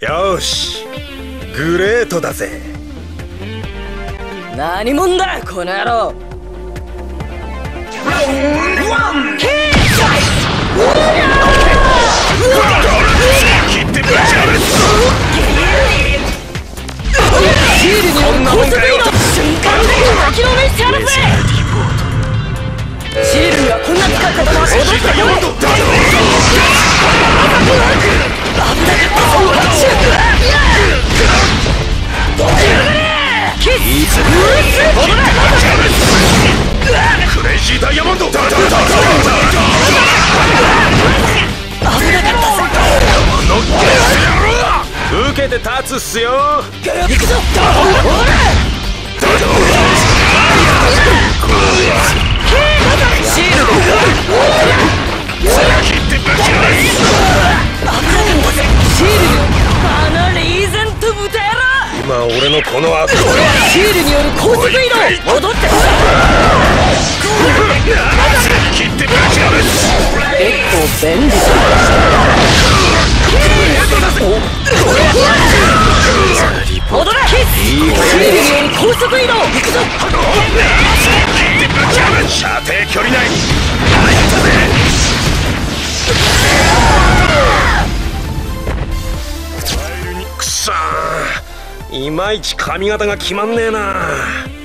よしグレートだぜ。何者だこの野郎。シールにはこんな使い方も踊ってこ受けて立つっすよ。行くぞのリーゼント豚野郎今俺のこシールによる高速移動戻って結構便利速移動。行くぞ。切ってぶち破る射程距離内くそいまいち髪型が決まんねえな。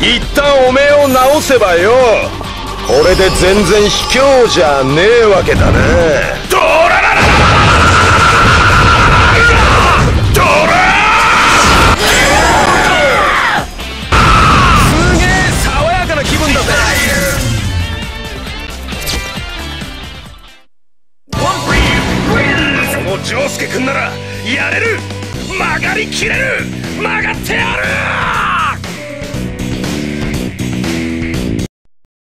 一旦おめえを直せばよ。これで全然卑怯じゃねえわけだなドララララドラすげえ爽やかな気分だぜ。そのジョースケ君ならやれる。曲がりきれる。曲がってやる。